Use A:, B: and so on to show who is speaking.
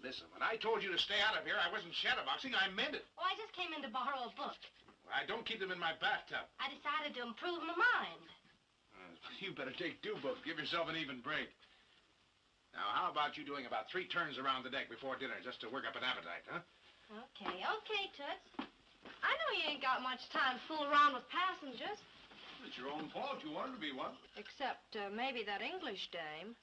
A: Listen, when I told you to stay out of here, I wasn't shadowboxing. I meant it.
B: Well, I just came in to borrow a book.
A: I don't keep them in my bathtub.
B: I decided to improve my mind.
A: Uh, you better take two books. Give yourself an even break. Now, how about you doing about three turns around the deck before dinner just to work up an appetite, huh?
B: Okay, okay, Toots. I know you ain't got much time to fool around with passengers.
C: It's your own fault. You wanted to be one.
B: Except uh, maybe that English dame.